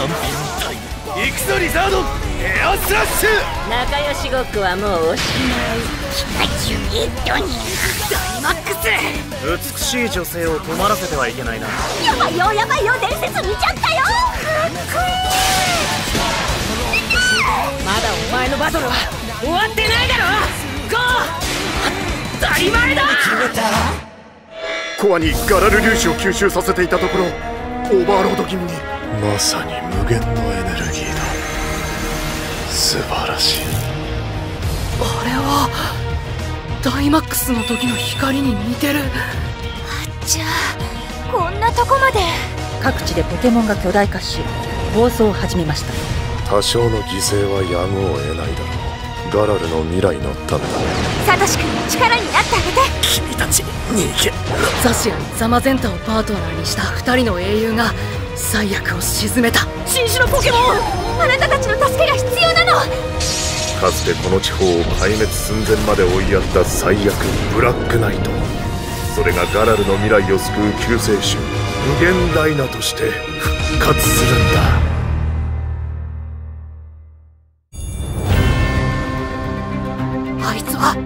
ャンピオンタイム行くぞリザードエアスラッシュ仲良しごっこはもうおしまいピカチュウエッドニアダイマックス美しい女性を困らせてはいけないなやばいよ。やばいよ伝説見ちゃったよ。かっこいいまだお前のバトルは終わってないだろ。ゴー当たり前だ。コアにガラル粒子を吸収させていたところオーバーロード気味にまさに無限のエネルギーだ素晴らしい。あれはダイマックスの時の光に似てる。あっちゃこんなとこまで。各地でポケモンが巨大化し暴走を始めました。多少の犠牲はやむを得ないだろう。ガラルの未来のためだ。サトシ君の力になってあげて。君たち逃げ。ザシアにザマゼンタをパートナーにした2人の英雄が最悪を沈めた。新種のポケモン。あなたたちの助けが必要なの。かつてこの地方を壊滅寸前まで追いやった最悪ブラックナイト。それがガラルの未来を救う救世主無限ダイナとして復活するんだ。あいつは